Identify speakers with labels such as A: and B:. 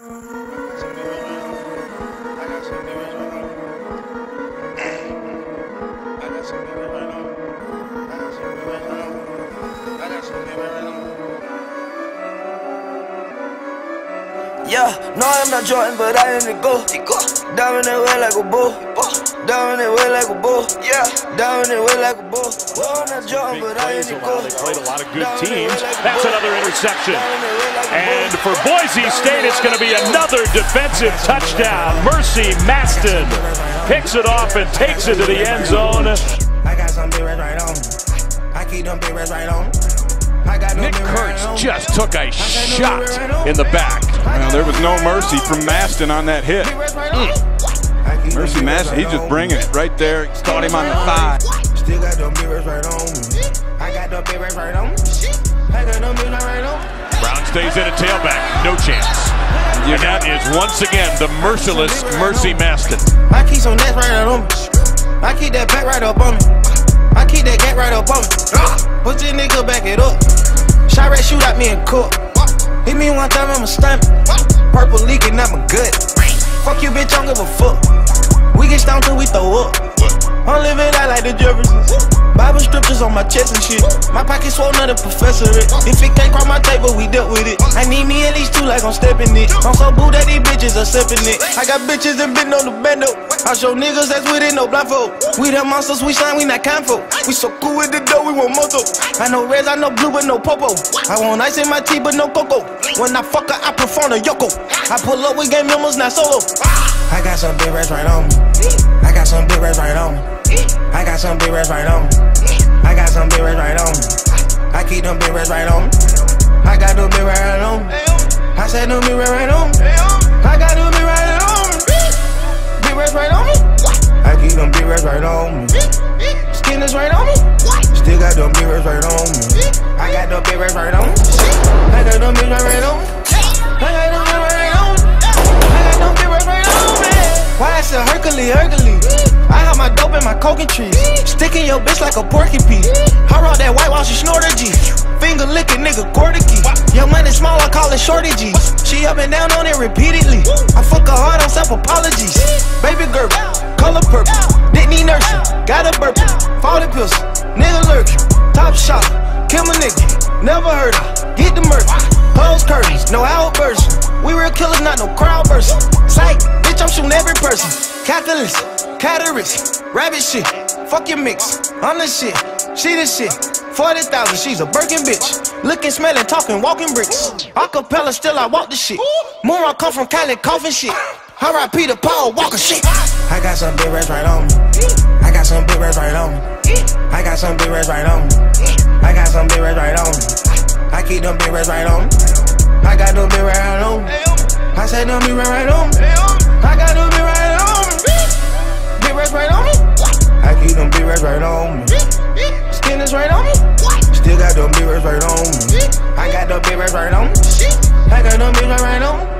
A: Yeah, no, I'm not Jordan, but I am the go. Diving that way like a bull. Diving that way like a bull. Yeah, diving that way like a bull. Well, I'm not Jordan, but I am the go.
B: They played a lot of good teams. That's another interception. And for Boise State, it's going to be another defensive touchdown. Mercy Maston picks it off and takes it to the end zone.
A: I got some big reds right on. I keep them big reds right on.
B: Nick Kurtz just took a shot in the back.
C: Well, there was no mercy from Maston on that hit. Mm. Mercy Maston, he's just bringing it right there. He's caught him on the thigh.
A: Still got them big reds right on me. I got them big reds right on me. I got them big reds right on me.
B: Brown stays in a tailback, no chance. And that is once again the merciless Mercy Maston.
A: I keep some nets right on me. I keep that back right up on me. I keep that gat right up on me. Put your nigga back it up. Shot red shoot at me and cook. Hit me one time, I'ma stomach. Purple leaking out my gut. Fuck you, bitch, I don't give a fuck. We get stoned till we throw up. I'm living out like the Jeffersons. Bible scriptures on my chest and shit. My pocket swollen up the professorate. If it can't cross my table, we dealt with it. I need me at least two like I'm stepping it. I'm so boo that these bitches are sipping it. I got bitches and been on the bando. I show niggas that's with it, no blindfold. We the monsters, we shine, we not confo. We so cool with the dough, we want moto. I know reds, I know blue, but no popo. I want ice in my tea, but no cocoa. When I fuck her, I perform a yoko. I pull up with game members, not solo. I got some big reds right on me. I got some big reds right on me. I got some big reds right on me. I got some big reds right on me. I keep them big reds right on me. I got them big reds right on me. I said them big reds right on me. I got them Hercules, Hercules? I have my dope in my coking trees. Sticking your bitch like a porky porcupine. I rock that white while she snort a G. Finger licking nigga quarter key. Your money small, I call it shorty G. She up and down on it repeatedly. I fuck her hard on self apologies. Baby girl, color purple. Didn't need nursing, got a burp. Falling pills, nigga lurking. Top shot, kill my nigga. Never heard of, get the murder. Close curtains, no outburst. We real killers, not no crowd burst. Psych, bitch, I'm shooting every person. Calculus, cataracts, rabbit shit. Fuck your mix, I'm the shit. She the shit. 40,000, she's a Birkin bitch. Looking, smelling, talking, walking bricks. Acapella, still I walk the shit. More I come from Cali, coughing shit. R.I.P. the Paul Walker shit. I got some big reds right on me. I got some big reds right on me. I got some big reds right on me. I got some big reds right on me. I keep them big reds right on me. I got them big reds right on me. I said them big reds right on me. I got them big right on me. I got reds right on